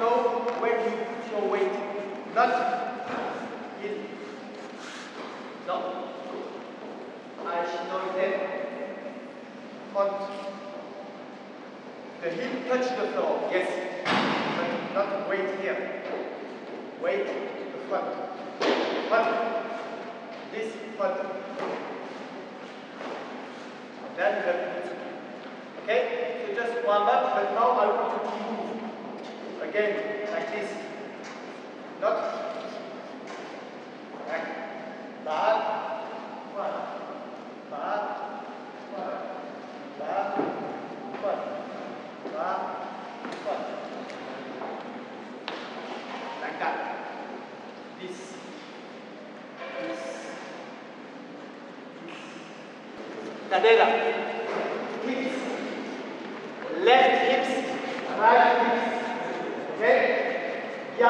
know where you put your weight. Not in. No. I should know then. Front. The heel touch the floor, yes. But not weight here. Weight the front. Front. This front. Then the Okay? So just warm up, but now I want to move again, like this. Not back, back, one, back, one, back, one, back, one. Like that. This. Cadera. Hips. Left hips, right Go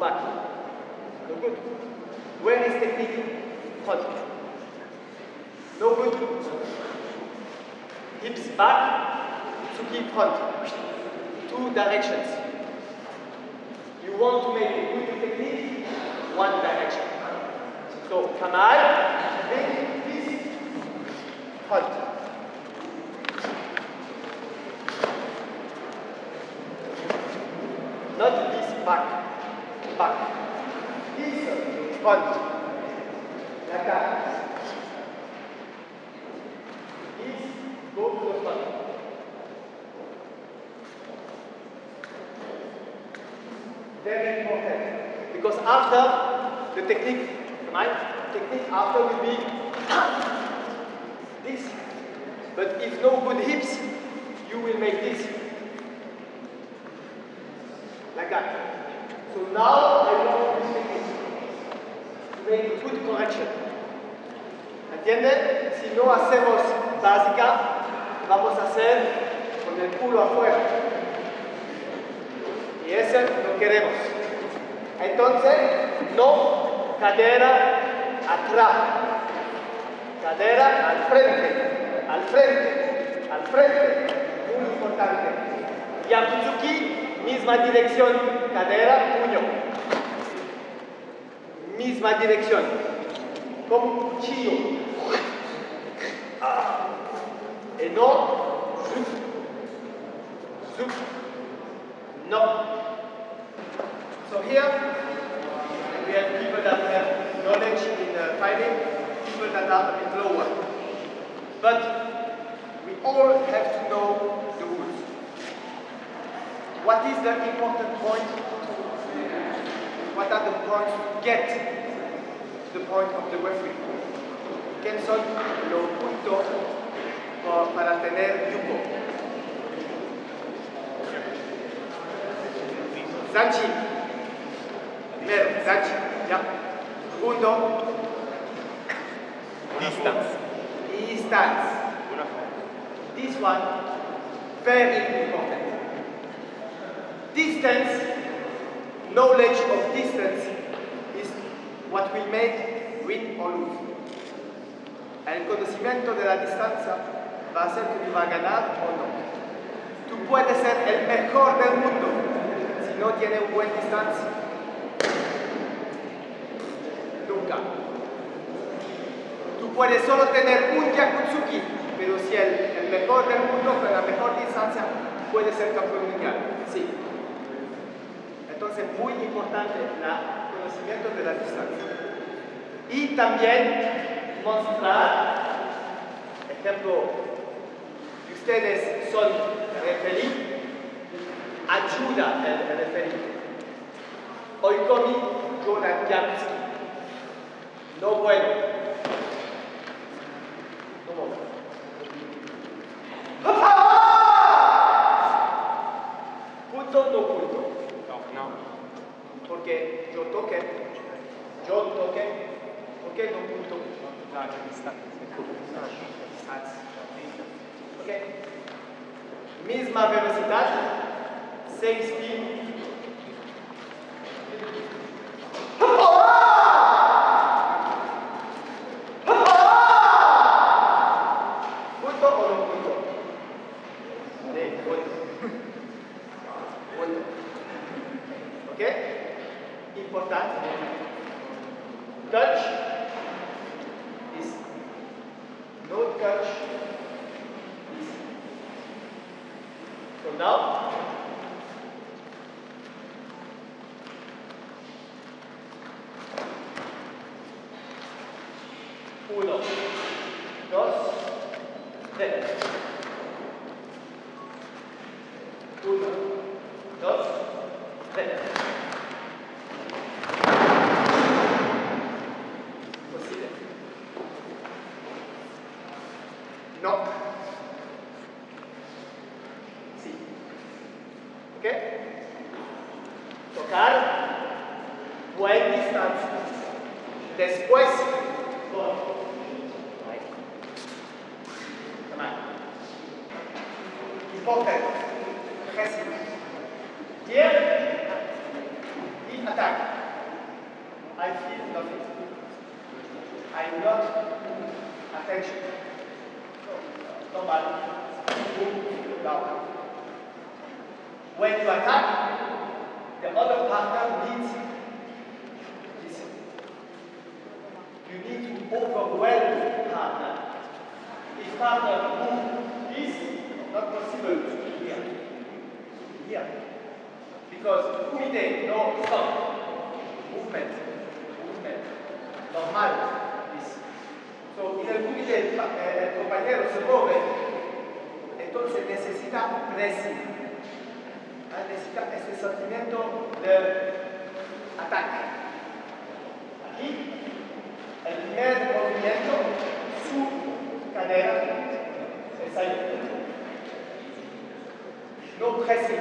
back. No good. Where is the Front. No good. Hips back, to keep front. Two directions. You want to make a good technique, one direction. So, Kamal, hips, you will make this. Like that. So now I want to this. To make a good correction. ¿Entiendes? Si no hacemos básica, vamos a hacer con el culo afuera. Y eso no queremos. Entonces, no cadera atrás, cadera al frente, al frente frente, muy importante. Yamutsuki, misma dirección, cadera, puño. Misma dirección, como cuchillo. Ah. Y eh, no, zup, zup, no. So here, we have people that have knowledge in uh, fighting, people that are a bit lower. But all have to know the rules. What is the important point? What are the points Get to the point of the referee? ¿Quién son los puntos para tener yugo? Sanchi. Primero, Sanchi. Ya. Segundo. Distance. Distance. This one, very important. Distance, knowledge of distance is what will make win or lose. E il conocimiento della distanza va a ser que tu vai a ganare o no. Tu puoi essere il mejor del mundo se non tienes un buen distanza. Nunca. Tu puoi solo tener un Yakutsuki, pero se il mejor del mundo con la mejor distancia puede ser campeón mundial. Sí. Entonces, muy importante el conocimiento de la distancia. Y también mostrar, ejemplo, ustedes son referí, ayuda el referí. Hoy comí con Jackson. No bueno. Dutch but people down. When you attack, the other partner needs this. You need to overwhelm the partner. If partner move this, not possible here, here, because umide, no stop, movement, movement, normal. et le compagnon compañero se mueve, entonces necesita presión, ah, necesita ese sentimiento de ataque. Aquí, el primer movimiento, su cadera se sale. No presión.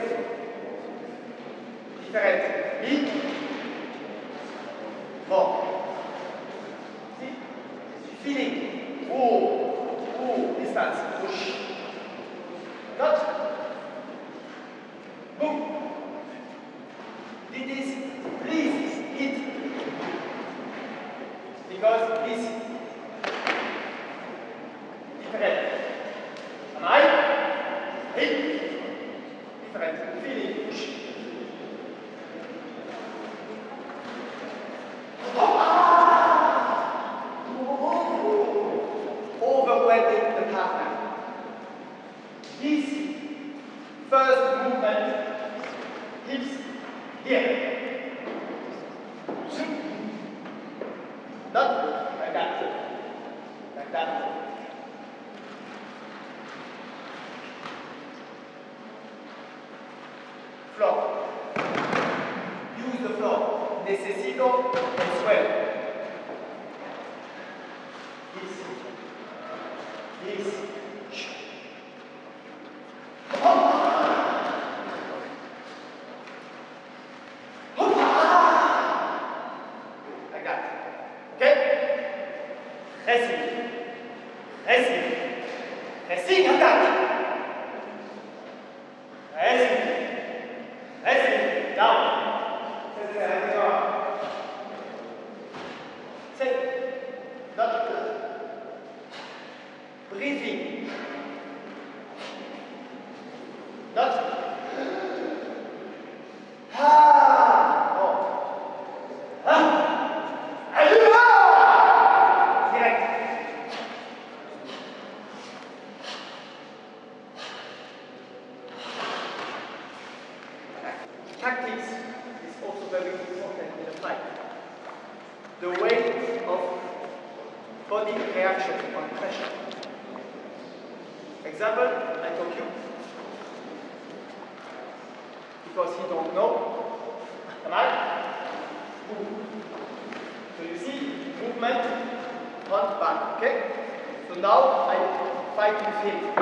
Use the floor. Necesito el suelo. Take, doctor, Breathing, Doctor. example, I you Because he don't know. Am I? So you see, movement, front, back, okay? So now I fight with him.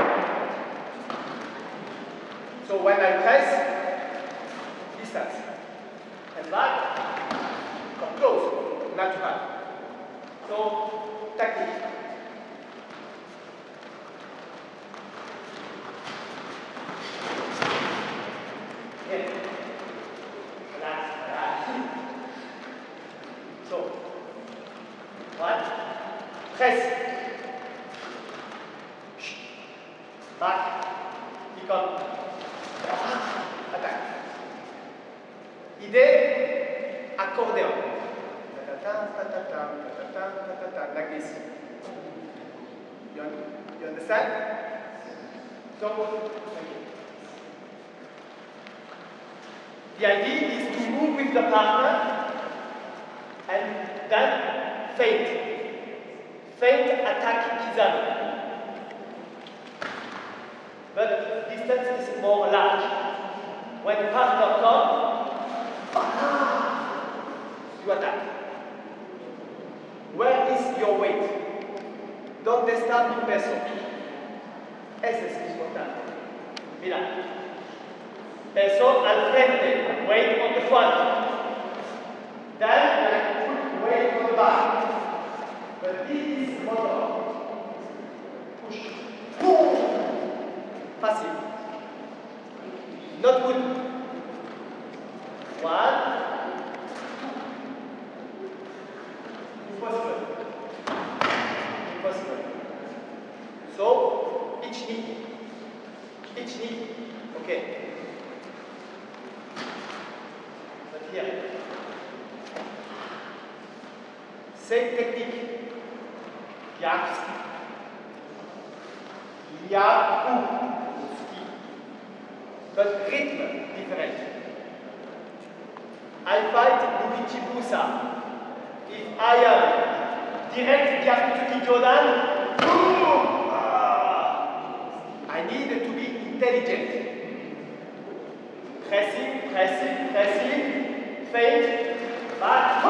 So when I press, distance. And back, come close, not back. So, technique. Presse. Back. Kick on. Attaque. Idée, accordéon. Like this. You, you understand? So, The idea is to move with the partner and then fade. Faint attack Kizan. But distance is more large. When partner comes, you attack. Where is your weight? ¿Dónde está mi peso? Ese es importante. Mira. Peso al frente. Weight on the front. Then, put weight on the back. But this Push. Boom. Facile. Not good. direct Boom! Ah. I need to be intelligent. Pressing, pressing, pressing, fake, back, ah!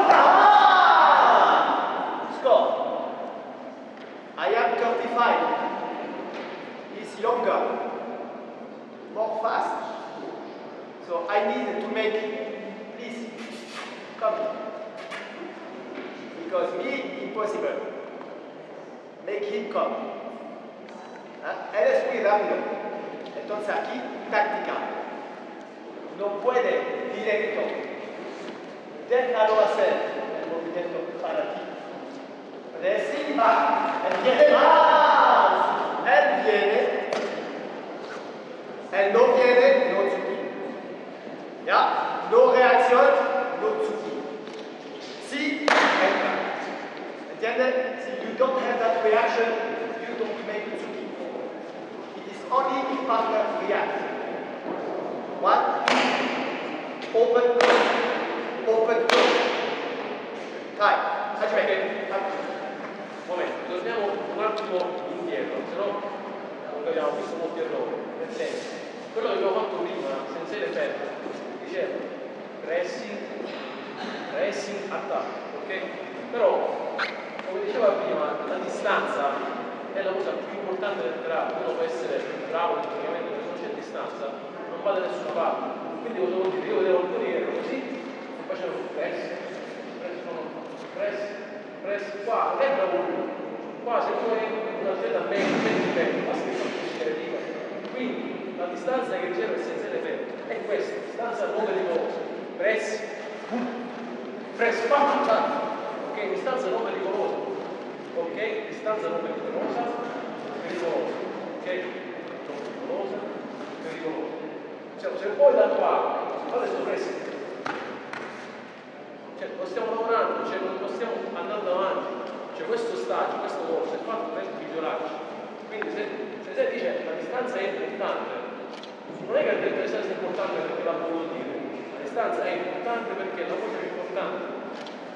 Score. I am 35. He's younger, more fast. So I need to make imposible. Make him come. ¿Ah? Él es muy rápido. Entonces aquí, táctica. No puede directo. Déjalo hacer el movimiento para ti. Reciba. Él quiere más. Él viene. Él no viene, no ¿Ya? No reacciona. And then you don't have that reaction you don't make Tsuki. It is only if partner react. One, open, close, open, close. Dai, facciamo Momento, torniamo un attimo indietro, se no abbiamo visto molti errori. Nel senso, quello che abbiamo fatto prima, senza l'effetto, dicevo, pressing, pressing, attacco, ok? Però come diceva prima, la distanza è la cosa più importante del draft. Uno può essere bravo tecnicamente, ma se non c'è distanza, non va da nessuna parte. Quindi cosa vuol dire? Io vedevo il corriere così, e facevo press, press, press, press, qua, non è bravo Qua se tu vuoi un atleta meglio, meglio, meglio, ma se non ci Quindi la distanza che riceve il senziale per è questa, distanza nuove di cose, press, press fatta, ok, distanza nuove di ok? Distanza non pericolosa, pericolosa, ok? Non pericolosa, pericolosa. Cioè, se poi da qua, adesso resta. Cioè, non stiamo lavorando, cioè, non stiamo andando avanti. Cioè, questo stagio, questo corso è fatto per migliorarci. Quindi se, se sei dice che la distanza è importante, non è che la distanza è importante perché la vuol dire, la distanza è importante perché la cosa è importante.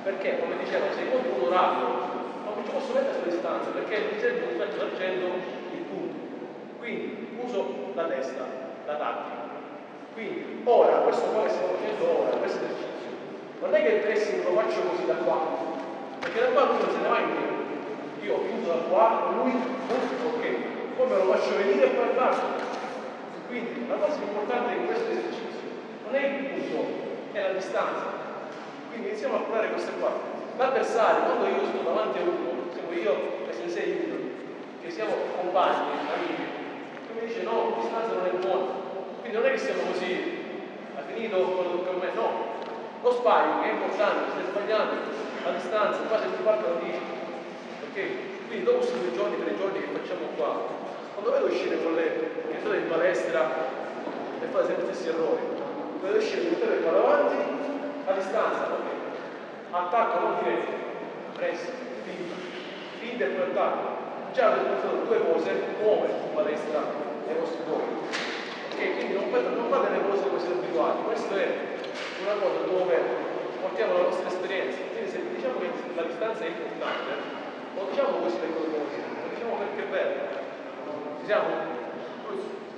Perché, come dicevo, secondo un oracolo, non ci posso mettere la distanza perché il disegno mi sta elargendo il punto. Quindi uso la testa, la tattica. Quindi ora, questo qua che stiamo facendo ora, questo esercizio, non è che il pressing lo faccio così da qua, perché da qua lui non se ne va indietro. Io chiudo da qua, lui, ok, poi me lo faccio venire e poi faccio. Quindi la cosa importante in questo esercizio non è il punto, è la distanza. Quindi iniziamo a curare queste qua. L'avversario, quando io sto da siamo compagni, amici, che mi dice no, distanza non è buona, quindi non è che siamo così, ha finito quello che me, no, lo sbaglio che è importante, stai sbagliando, la distanza, qua se ti parla lo dici, Ok? quindi dopo questi due giorni, tre giorni che facciamo qua, non dovete uscire con le che sono in palestra e fare sempre gli stessi errori, dovete uscire con te qua avanti, a distanza, ok? Attacco non diretto, presso, finta, finta e poi attacco già hanno utilizzato due cose nuove in palestra nei vostri cuori. Ok, quindi non fate, non fate le cose così siete questa è una cosa dove portiamo la nostra esperienza. Quindi se diciamo che la distanza è importante, non diciamo così per cose come siete, lo diciamo perché è bello. Diciamo,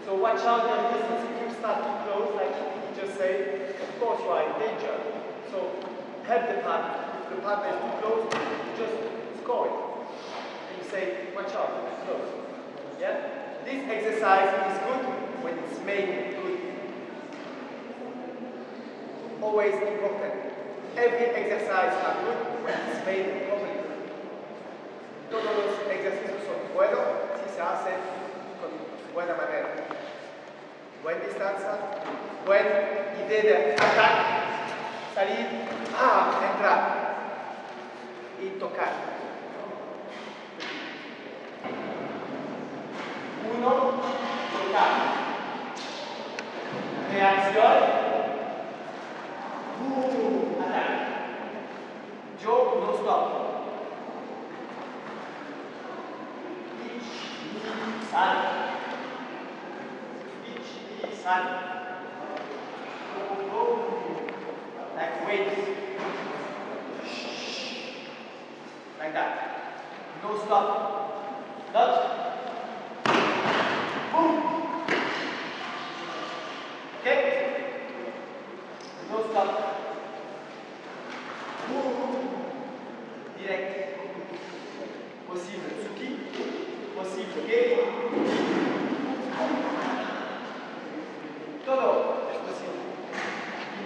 so watch out and distance if you start to close, like you just say, of course you are in danger. So have the partner. If the partner is too close, just score it. say, watch out, This exercise is good when it's made good. Always important. Every exercise is good when it's made good. Todos los ejercicios son buenos si se hacen con buena manera. buena distancia, buena idea de ataque, salir, ah, entrar y tocar. nốt dũng cảm hèn dưới vu attack chốt non stop pitch side like weights like that no stop not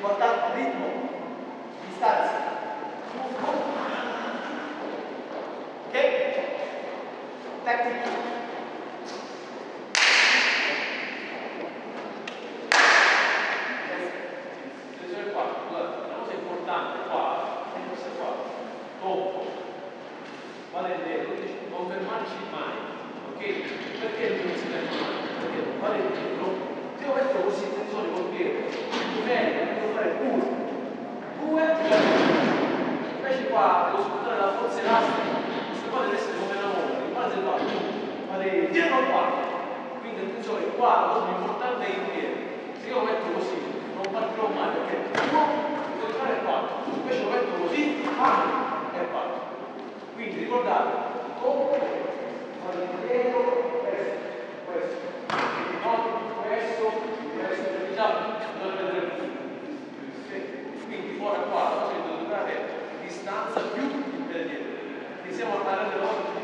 portanto, ritmo, distância. ok? Técnica. qua quadro, importante è in piedi. Se io lo metto così, non partirò mai perché uno, devo fare il 4, invece lo metto così, ah, è 4. Quindi ricordate, come mantenere questo, questo, non questo, questo, non vedremo Quindi fuori quadro, cioè dovete durare distanza più il piede. Iniziamo a parlare questo.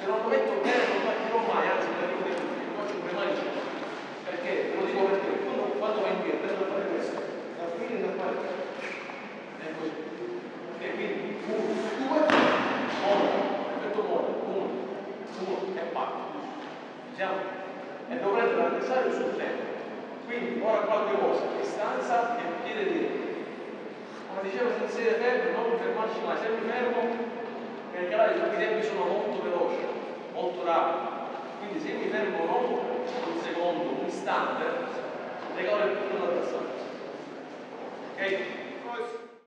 se non lo metto bene non partirò mai, anzi per relationship.